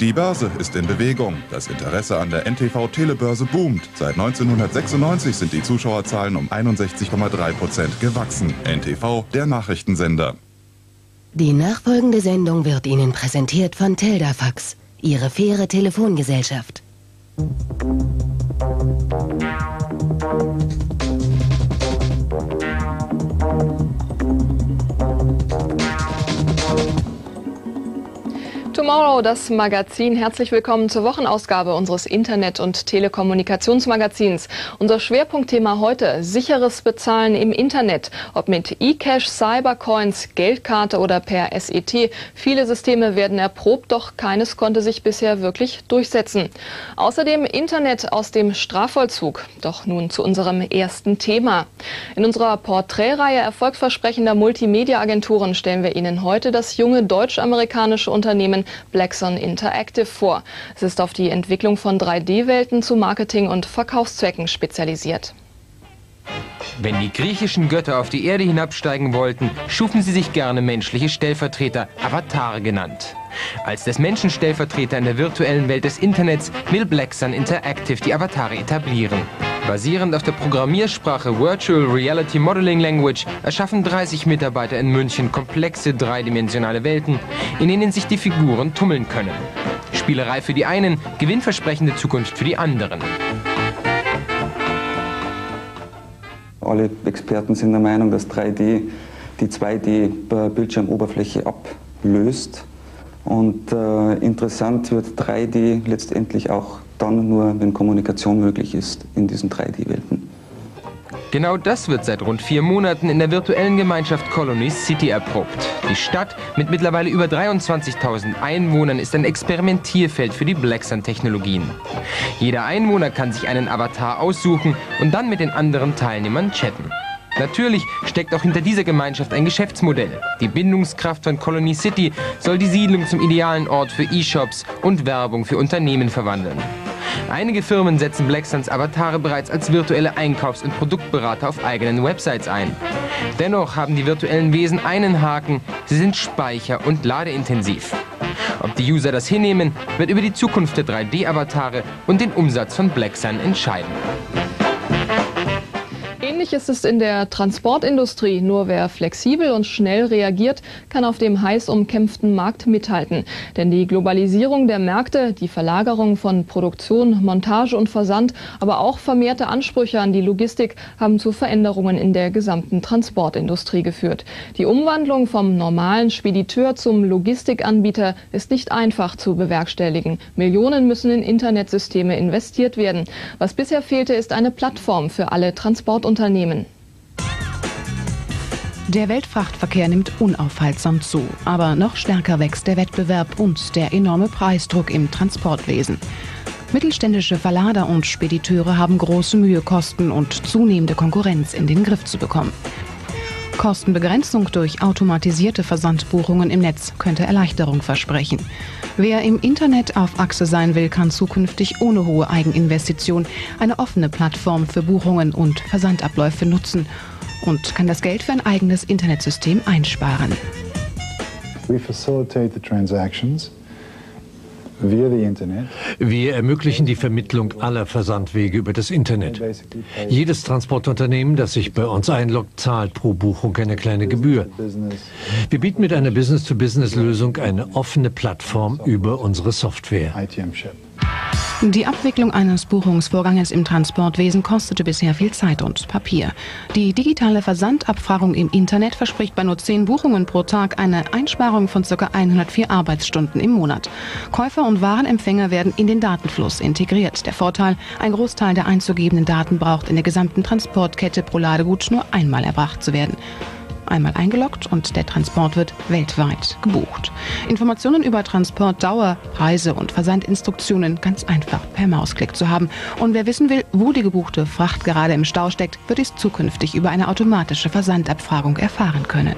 Die Börse ist in Bewegung. Das Interesse an der NTV Telebörse boomt. Seit 1996 sind die Zuschauerzahlen um 61,3 Prozent gewachsen. NTV, der Nachrichtensender. Die nachfolgende Sendung wird Ihnen präsentiert von Teldafax, Ihre faire Telefongesellschaft. Tomorrow, das Magazin. Herzlich willkommen zur Wochenausgabe unseres Internet- und Telekommunikationsmagazins. Unser Schwerpunktthema heute, sicheres Bezahlen im Internet. Ob mit eCash, Cybercoins, Geldkarte oder per SET. Viele Systeme werden erprobt, doch keines konnte sich bisher wirklich durchsetzen. Außerdem Internet aus dem Strafvollzug. Doch nun zu unserem ersten Thema. In unserer Porträtreihe erfolgsversprechender Multimedia-Agenturen stellen wir Ihnen heute das junge deutsch-amerikanische Unternehmen Blackson Interactive vor. Es ist auf die Entwicklung von 3D-Welten zu Marketing- und Verkaufszwecken spezialisiert. Wenn die griechischen Götter auf die Erde hinabsteigen wollten, schufen sie sich gerne menschliche Stellvertreter, Avatare genannt. Als des Menschen Stellvertreter in der virtuellen Welt des Internets will Black Sun Interactive die Avatare etablieren. Basierend auf der Programmiersprache Virtual Reality Modeling Language erschaffen 30 Mitarbeiter in München komplexe dreidimensionale Welten, in denen sich die Figuren tummeln können. Spielerei für die einen, gewinnversprechende Zukunft für die anderen. Alle Experten sind der Meinung, dass 3D die 2D-Bildschirmoberfläche ablöst. Und äh, interessant wird 3D letztendlich auch dann nur, wenn Kommunikation möglich ist in diesen 3D-Welten. Genau das wird seit rund vier Monaten in der virtuellen Gemeinschaft Colony City erprobt. Die Stadt mit mittlerweile über 23.000 Einwohnern ist ein Experimentierfeld für die Blacksun-Technologien. Jeder Einwohner kann sich einen Avatar aussuchen und dann mit den anderen Teilnehmern chatten. Natürlich steckt auch hinter dieser Gemeinschaft ein Geschäftsmodell. Die Bindungskraft von Colony City soll die Siedlung zum idealen Ort für E-Shops und Werbung für Unternehmen verwandeln. Einige Firmen setzen Blacksuns Avatare bereits als virtuelle Einkaufs- und Produktberater auf eigenen Websites ein. Dennoch haben die virtuellen Wesen einen Haken, sie sind speicher- und ladeintensiv. Ob die User das hinnehmen, wird über die Zukunft der 3D-Avatare und den Umsatz von Blacksun entscheiden. Ähnlich ist es in der Transportindustrie. Nur wer flexibel und schnell reagiert, kann auf dem heiß umkämpften Markt mithalten. Denn die Globalisierung der Märkte, die Verlagerung von Produktion, Montage und Versand, aber auch vermehrte Ansprüche an die Logistik haben zu Veränderungen in der gesamten Transportindustrie geführt. Die Umwandlung vom normalen Spediteur zum Logistikanbieter ist nicht einfach zu bewerkstelligen. Millionen müssen in Internetsysteme investiert werden. Was bisher fehlte, ist eine Plattform für alle Transportunternehmen. Unternehmen. Der Weltfrachtverkehr nimmt unaufhaltsam zu, aber noch stärker wächst der Wettbewerb und der enorme Preisdruck im Transportwesen. Mittelständische Verlader und Spediteure haben große Mühe, Kosten und zunehmende Konkurrenz in den Griff zu bekommen. Kostenbegrenzung durch automatisierte Versandbuchungen im Netz könnte Erleichterung versprechen. Wer im Internet auf Achse sein will, kann zukünftig ohne hohe Eigeninvestition eine offene Plattform für Buchungen und Versandabläufe nutzen und kann das Geld für ein eigenes Internetsystem einsparen. We facilitate the transactions wir ermöglichen die Vermittlung aller Versandwege über das Internet. Jedes Transportunternehmen, das sich bei uns einloggt, zahlt pro Buchung eine kleine Gebühr. Wir bieten mit einer Business-to-Business-Lösung eine offene Plattform über unsere Software. Die Abwicklung eines Buchungsvorganges im Transportwesen kostete bisher viel Zeit und Papier. Die digitale Versandabfragung im Internet verspricht bei nur 10 Buchungen pro Tag eine Einsparung von ca. 104 Arbeitsstunden im Monat. Käufer und Warenempfänger werden in den Datenfluss integriert. Der Vorteil, ein Großteil der einzugebenden Daten braucht in der gesamten Transportkette pro Ladegut nur einmal erbracht zu werden einmal eingeloggt und der Transport wird weltweit gebucht. Informationen über Transportdauer, Preise und Versandinstruktionen ganz einfach per Mausklick zu haben. Und wer wissen will, wo die gebuchte Fracht gerade im Stau steckt, wird dies zukünftig über eine automatische Versandabfragung erfahren können.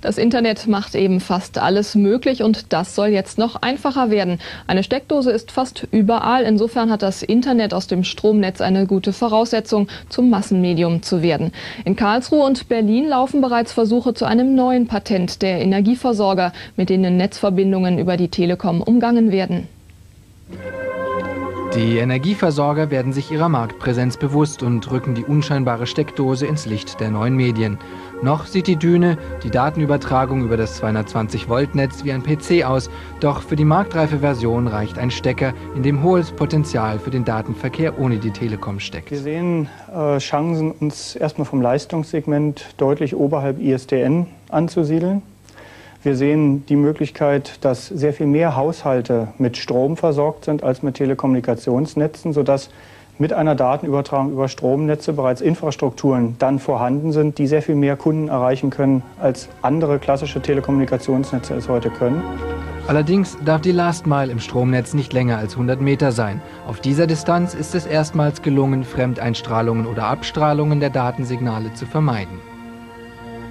Das Internet macht eben fast alles möglich und das soll jetzt noch einfacher werden. Eine Steckdose ist fast überall. Insofern hat das Internet aus dem Stromnetz eine gute Voraussetzung, zum Massenmedium zu werden. In Karlsruhe und Berlin laufen bereits Versuche zu einem neuen Patent der Energieversorger, mit denen Netzverbindungen über die Telekom umgangen werden. Die Energieversorger werden sich ihrer Marktpräsenz bewusst und rücken die unscheinbare Steckdose ins Licht der neuen Medien. Noch sieht die Düne, die Datenübertragung über das 220-Volt-Netz wie ein PC aus, doch für die marktreife Version reicht ein Stecker, in dem hohes Potenzial für den Datenverkehr ohne die Telekom steckt. Wir sehen äh, Chancen, uns erstmal vom Leistungssegment deutlich oberhalb ISDN anzusiedeln. Wir sehen die Möglichkeit, dass sehr viel mehr Haushalte mit Strom versorgt sind als mit Telekommunikationsnetzen, sodass mit einer Datenübertragung über Stromnetze bereits Infrastrukturen dann vorhanden sind, die sehr viel mehr Kunden erreichen können, als andere klassische Telekommunikationsnetze es heute können. Allerdings darf die Last Mile im Stromnetz nicht länger als 100 Meter sein. Auf dieser Distanz ist es erstmals gelungen, Fremdeinstrahlungen oder Abstrahlungen der Datensignale zu vermeiden.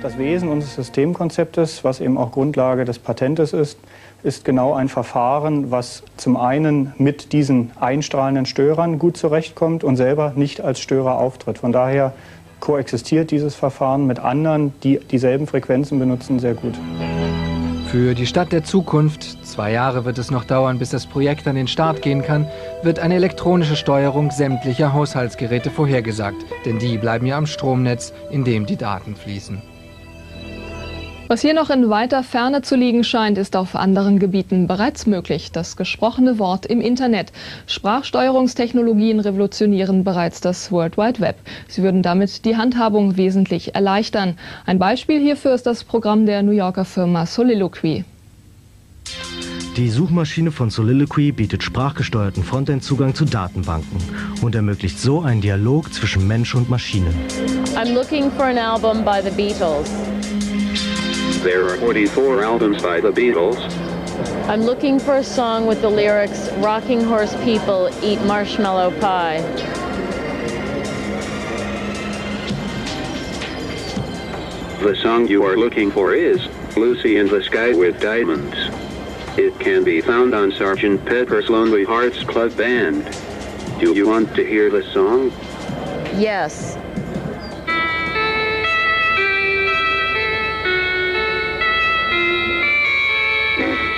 Das Wesen unseres Systemkonzeptes, was eben auch Grundlage des Patentes ist, ist genau ein Verfahren, was zum einen mit diesen einstrahlenden Störern gut zurechtkommt und selber nicht als Störer auftritt. Von daher koexistiert dieses Verfahren mit anderen, die dieselben Frequenzen benutzen, sehr gut. Für die Stadt der Zukunft, zwei Jahre wird es noch dauern, bis das Projekt an den Start gehen kann, wird eine elektronische Steuerung sämtlicher Haushaltsgeräte vorhergesagt. Denn die bleiben ja am Stromnetz, in dem die Daten fließen. Was hier noch in weiter Ferne zu liegen scheint, ist auf anderen Gebieten bereits möglich. Das gesprochene Wort im Internet. Sprachsteuerungstechnologien revolutionieren bereits das World Wide Web. Sie würden damit die Handhabung wesentlich erleichtern. Ein Beispiel hierfür ist das Programm der New Yorker Firma Soliloquy. Die Suchmaschine von Soliloquy bietet sprachgesteuerten Frontend-Zugang zu Datenbanken und ermöglicht so einen Dialog zwischen Mensch und Maschine. I'm looking for an album by the Beatles. There are 44 albums by the Beatles. I'm looking for a song with the lyrics Rocking Horse People Eat Marshmallow Pie. The song you are looking for is Lucy in the Sky with Diamonds. It can be found on Sgt. Pepper's Lonely Hearts Club Band. Do you want to hear the song? Yes.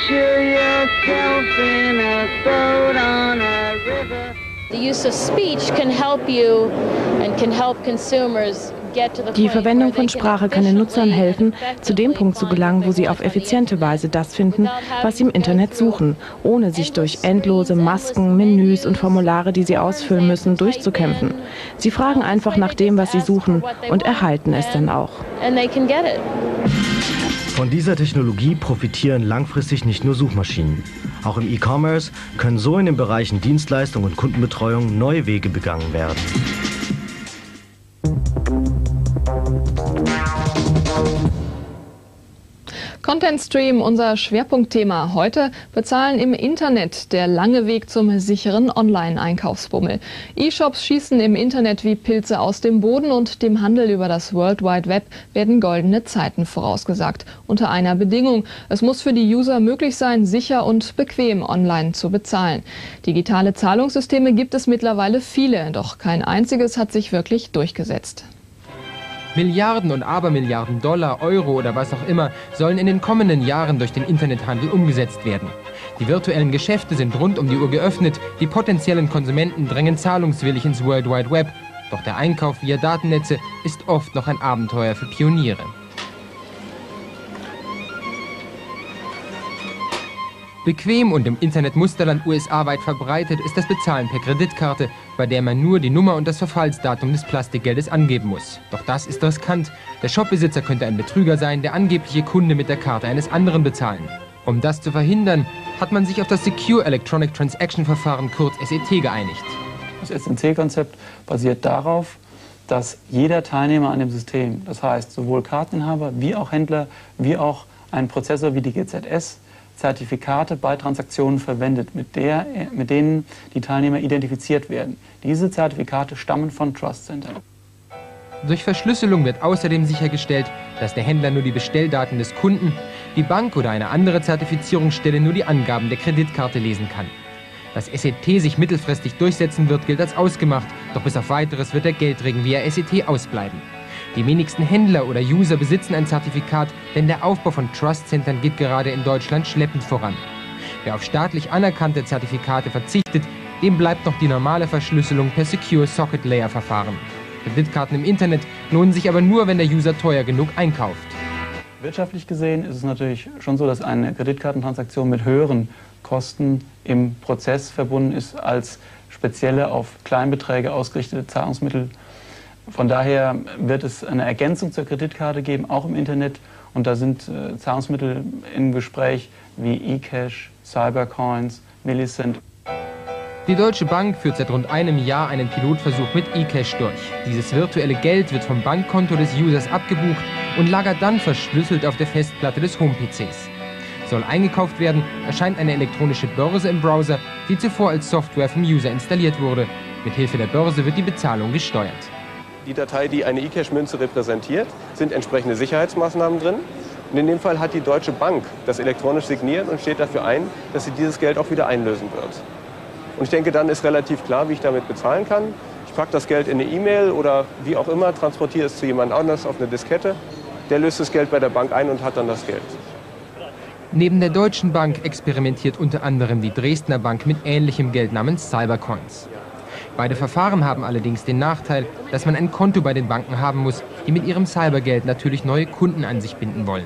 Picture yourself in a boat on a river. The use of speech can help you and can help consumers die Verwendung von Sprache kann den Nutzern helfen, zu dem Punkt zu gelangen, wo sie auf effiziente Weise das finden, was sie im Internet suchen, ohne sich durch endlose Masken, Menüs und Formulare, die sie ausfüllen müssen, durchzukämpfen. Sie fragen einfach nach dem, was sie suchen und erhalten es dann auch. Von dieser Technologie profitieren langfristig nicht nur Suchmaschinen. Auch im E-Commerce können so in den Bereichen Dienstleistung und Kundenbetreuung neue Wege begangen werden. Content Stream, unser Schwerpunktthema heute. Bezahlen im Internet, der lange Weg zum sicheren Online-Einkaufsbummel. E-Shops schießen im Internet wie Pilze aus dem Boden und dem Handel über das World Wide Web werden goldene Zeiten vorausgesagt. Unter einer Bedingung. Es muss für die User möglich sein, sicher und bequem online zu bezahlen. Digitale Zahlungssysteme gibt es mittlerweile viele, doch kein einziges hat sich wirklich durchgesetzt. Milliarden und Abermilliarden Dollar, Euro oder was auch immer sollen in den kommenden Jahren durch den Internethandel umgesetzt werden. Die virtuellen Geschäfte sind rund um die Uhr geöffnet, die potenziellen Konsumenten drängen zahlungswillig ins World Wide Web, doch der Einkauf via Datennetze ist oft noch ein Abenteuer für Pioniere. Bequem und im Internetmusterland USA weit verbreitet ist das Bezahlen per Kreditkarte, bei der man nur die Nummer und das Verfallsdatum des Plastikgeldes angeben muss. Doch das ist riskant. Der Shopbesitzer könnte ein Betrüger sein, der angebliche Kunde mit der Karte eines anderen bezahlen. Um das zu verhindern, hat man sich auf das Secure Electronic Transaction Verfahren kurz SET geeinigt. Das SNC-Konzept basiert darauf, dass jeder Teilnehmer an dem System, das heißt sowohl Karteninhaber wie auch Händler, wie auch ein Prozessor wie die GZS, Zertifikate bei Transaktionen verwendet, mit, der, mit denen die Teilnehmer identifiziert werden. Diese Zertifikate stammen von Trust Center. Durch Verschlüsselung wird außerdem sichergestellt, dass der Händler nur die Bestelldaten des Kunden, die Bank oder eine andere Zertifizierungsstelle nur die Angaben der Kreditkarte lesen kann. Dass SET sich mittelfristig durchsetzen wird, gilt als ausgemacht, doch bis auf weiteres wird der Geldregen via SET ausbleiben. Die wenigsten Händler oder User besitzen ein Zertifikat, denn der Aufbau von Trust-Centern geht gerade in Deutschland schleppend voran. Wer auf staatlich anerkannte Zertifikate verzichtet, dem bleibt noch die normale Verschlüsselung per Secure Socket Layer Verfahren. Kreditkarten im Internet lohnen sich aber nur, wenn der User teuer genug einkauft. Wirtschaftlich gesehen ist es natürlich schon so, dass eine Kreditkartentransaktion mit höheren Kosten im Prozess verbunden ist als spezielle auf Kleinbeträge ausgerichtete Zahlungsmittel. Von daher wird es eine Ergänzung zur Kreditkarte geben, auch im Internet. Und da sind äh, Zahlungsmittel im Gespräch wie eCash, Cybercoins, Millicent. Die Deutsche Bank führt seit rund einem Jahr einen Pilotversuch mit eCash durch. Dieses virtuelle Geld wird vom Bankkonto des Users abgebucht und lagert dann verschlüsselt auf der Festplatte des Home-PCs. Soll eingekauft werden, erscheint eine elektronische Börse im Browser, die zuvor als Software vom User installiert wurde. Mit Hilfe der Börse wird die Bezahlung gesteuert. Die Datei, die eine eCash-Münze repräsentiert, sind entsprechende Sicherheitsmaßnahmen drin. Und in dem Fall hat die Deutsche Bank das elektronisch signiert und steht dafür ein, dass sie dieses Geld auch wieder einlösen wird. Und ich denke, dann ist relativ klar, wie ich damit bezahlen kann. Ich packe das Geld in eine E-Mail oder wie auch immer, transportiere es zu jemand anders auf eine Diskette. Der löst das Geld bei der Bank ein und hat dann das Geld. Neben der Deutschen Bank experimentiert unter anderem die Dresdner Bank mit ähnlichem Geld namens Cybercoins. Beide Verfahren haben allerdings den Nachteil, dass man ein Konto bei den Banken haben muss, die mit ihrem Cybergeld natürlich neue Kunden an sich binden wollen.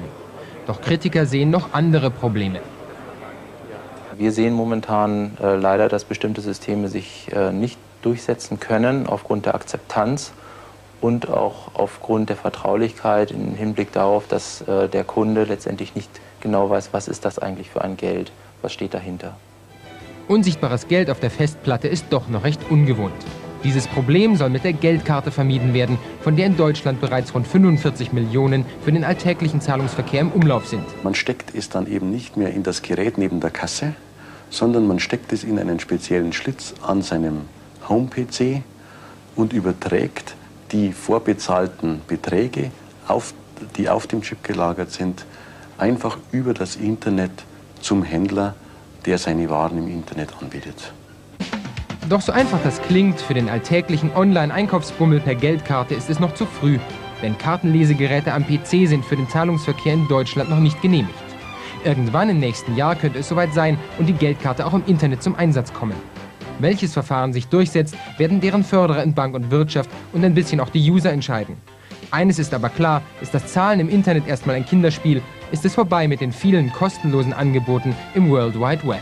Doch Kritiker sehen noch andere Probleme. Wir sehen momentan äh, leider, dass bestimmte Systeme sich äh, nicht durchsetzen können aufgrund der Akzeptanz und auch aufgrund der Vertraulichkeit im Hinblick darauf, dass äh, der Kunde letztendlich nicht genau weiß, was ist das eigentlich für ein Geld, was steht dahinter. Unsichtbares Geld auf der Festplatte ist doch noch recht ungewohnt. Dieses Problem soll mit der Geldkarte vermieden werden, von der in Deutschland bereits rund 45 Millionen für den alltäglichen Zahlungsverkehr im Umlauf sind. Man steckt es dann eben nicht mehr in das Gerät neben der Kasse, sondern man steckt es in einen speziellen Schlitz an seinem Home-PC und überträgt die vorbezahlten Beträge, auf, die auf dem Chip gelagert sind, einfach über das Internet zum Händler, der seine Waren im Internet anbietet. Doch so einfach das klingt, für den alltäglichen Online-Einkaufsbummel per Geldkarte ist es noch zu früh. Denn Kartenlesegeräte am PC sind für den Zahlungsverkehr in Deutschland noch nicht genehmigt. Irgendwann im nächsten Jahr könnte es soweit sein und die Geldkarte auch im Internet zum Einsatz kommen. Welches Verfahren sich durchsetzt, werden deren Förderer in Bank und Wirtschaft und ein bisschen auch die User entscheiden. Eines ist aber klar, ist das Zahlen im Internet erstmal ein Kinderspiel, ist es vorbei mit den vielen kostenlosen Angeboten im World Wide Web.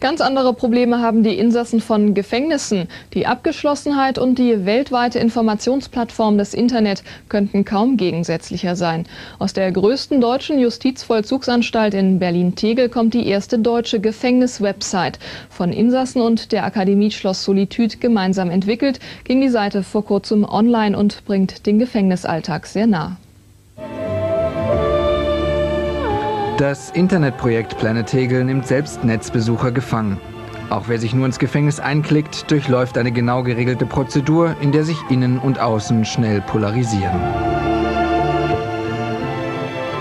Ganz andere Probleme haben die Insassen von Gefängnissen. Die Abgeschlossenheit und die weltweite Informationsplattform des Internet könnten kaum gegensätzlicher sein. Aus der größten deutschen Justizvollzugsanstalt in Berlin-Tegel kommt die erste deutsche Gefängniswebsite. Von Insassen und der Akademie Schloss Solitude gemeinsam entwickelt, ging die Seite vor kurzem online und bringt den Gefängnisalltag sehr nah. Das Internetprojekt Planet Tegel nimmt selbst Netzbesucher gefangen. Auch wer sich nur ins Gefängnis einklickt, durchläuft eine genau geregelte Prozedur, in der sich Innen und Außen schnell polarisieren.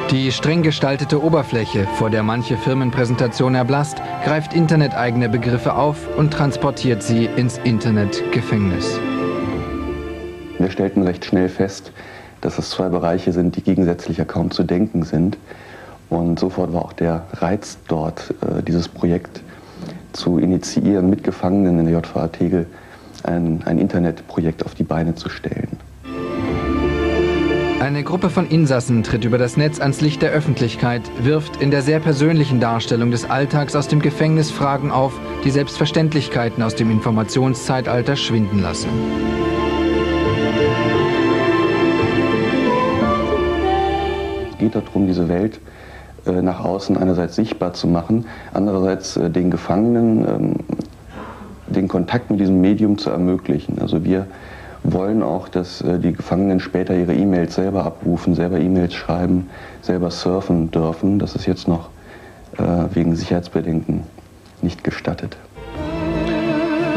Die streng gestaltete Oberfläche, vor der manche Firmenpräsentation erblasst, greift interneteigene Begriffe auf und transportiert sie ins Internetgefängnis. Wir stellten recht schnell fest, dass es zwei Bereiche sind, die gegensätzlicher kaum zu denken sind. Und sofort war auch der Reiz dort, äh, dieses Projekt zu initiieren, mit Gefangenen in der JVA Tegel ein, ein Internetprojekt auf die Beine zu stellen. Eine Gruppe von Insassen tritt über das Netz ans Licht der Öffentlichkeit, wirft in der sehr persönlichen Darstellung des Alltags aus dem Gefängnis Fragen auf, die Selbstverständlichkeiten aus dem Informationszeitalter schwinden lassen. Es geht darum, diese Welt nach außen einerseits sichtbar zu machen, andererseits äh, den Gefangenen ähm, den Kontakt mit diesem Medium zu ermöglichen. Also wir wollen auch, dass äh, die Gefangenen später ihre E-Mails selber abrufen, selber E-Mails schreiben, selber surfen dürfen. Das ist jetzt noch wegen Sicherheitsbedenken nicht gestattet.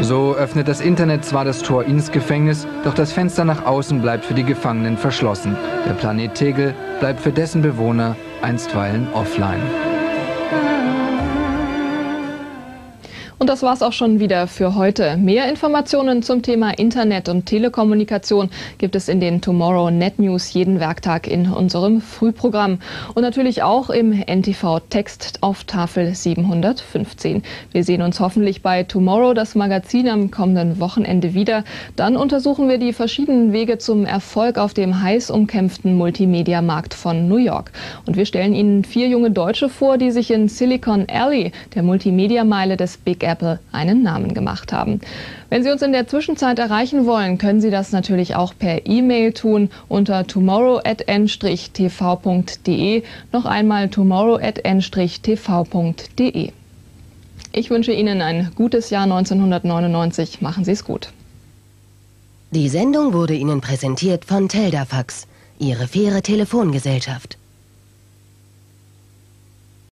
So öffnet das Internet zwar das Tor ins Gefängnis, doch das Fenster nach außen bleibt für die Gefangenen verschlossen. Der Planet Tegel bleibt für dessen Bewohner einstweilen offline. Und das war's auch schon wieder für heute. Mehr Informationen zum Thema Internet und Telekommunikation gibt es in den Tomorrow Net News jeden Werktag in unserem Frühprogramm und natürlich auch im NTV Text auf Tafel 715. Wir sehen uns hoffentlich bei Tomorrow, das Magazin am kommenden Wochenende wieder. Dann untersuchen wir die verschiedenen Wege zum Erfolg auf dem heiß umkämpften Multimedia-Markt von New York. Und wir stellen Ihnen vier junge Deutsche vor, die sich in Silicon Alley, der Multimedia-Meile des Big Apple einen Namen gemacht haben. Wenn Sie uns in der Zwischenzeit erreichen wollen, können Sie das natürlich auch per E-Mail tun unter tomorrow@n-tv.de. Noch einmal tomorrow@n-tv.de. Ich wünsche Ihnen ein gutes Jahr 1999. Machen Sie es gut. Die Sendung wurde Ihnen präsentiert von Teldafax, Ihre faire Telefongesellschaft.